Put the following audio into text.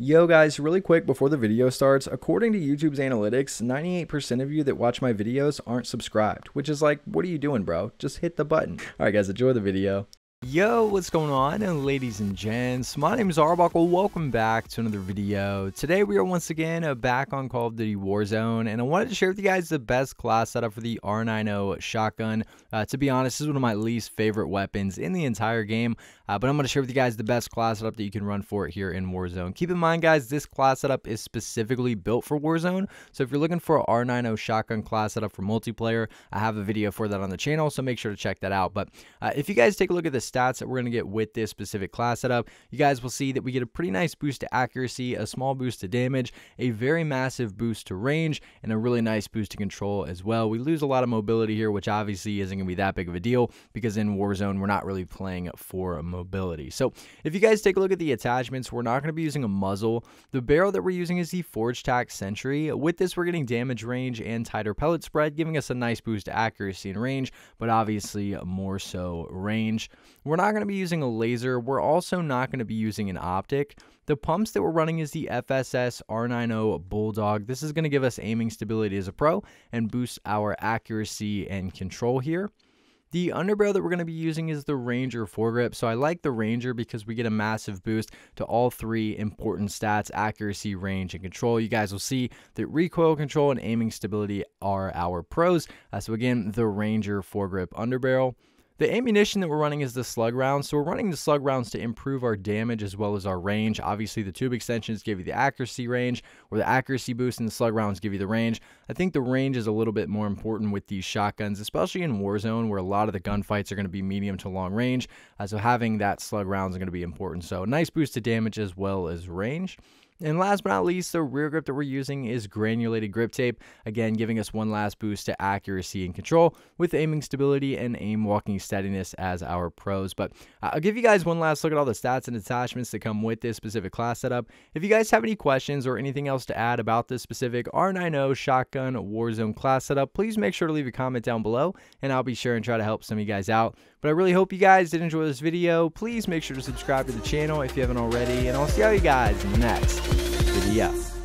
Yo guys, really quick before the video starts, according to YouTube's analytics, 98% of you that watch my videos aren't subscribed, which is like, what are you doing bro? Just hit the button. Alright guys, enjoy the video. Yo, what's going on, and ladies and gents? My name is Arbuckle. Welcome back to another video. Today we are once again uh, back on Call of Duty Warzone, and I wanted to share with you guys the best class setup for the R9-0 shotgun. Uh, to be honest, this is one of my least favorite weapons in the entire game, uh, but I'm going to share with you guys the best class setup that you can run for it here in Warzone. Keep in mind, guys, this class setup is specifically built for Warzone, so if you're looking for an R9-0 shotgun class setup for multiplayer, I have a video for that on the channel, so make sure to check that out. But uh, if you guys take a look at this stats that we're going to get with this specific class setup, you guys will see that we get a pretty nice boost to accuracy, a small boost to damage, a very massive boost to range, and a really nice boost to control as well. We lose a lot of mobility here, which obviously isn't going to be that big of a deal because in Warzone, we're not really playing for mobility. So if you guys take a look at the attachments, we're not going to be using a muzzle. The barrel that we're using is the Forge Tac Sentry. With this, we're getting damage range and tighter pellet spread, giving us a nice boost to accuracy and range, but obviously more so range. We're not going to be using a laser. We're also not going to be using an optic. The pumps that we're running is the FSS R9-0 Bulldog. This is going to give us aiming stability as a pro and boost our accuracy and control here. The underbarrel that we're going to be using is the Ranger foregrip. So I like the Ranger because we get a massive boost to all three important stats, accuracy, range, and control. You guys will see that recoil control and aiming stability are our pros. Uh, so again, the Ranger foregrip underbarrel. The ammunition that we're running is the slug rounds. So we're running the slug rounds to improve our damage as well as our range. Obviously, the tube extensions give you the accuracy range, or the accuracy boost, and the slug rounds give you the range. I think the range is a little bit more important with these shotguns, especially in Warzone, where a lot of the gunfights are going to be medium to long range. Uh, so having that slug rounds is going to be important. So nice boost to damage as well as range. And last but not least, the rear grip that we're using is granulated grip tape, again giving us one last boost to accuracy and control with aiming stability and aim walking steadiness as our pros. But I'll give you guys one last look at all the stats and attachments that come with this specific class setup. If you guys have any questions or anything else to add about this specific R9-0 Shotgun Warzone class setup, please make sure to leave a comment down below and I'll be sure and try to help some of you guys out. But I really hope you guys did enjoy this video. Please make sure to subscribe to the channel if you haven't already, and I'll see all you guys next Yes.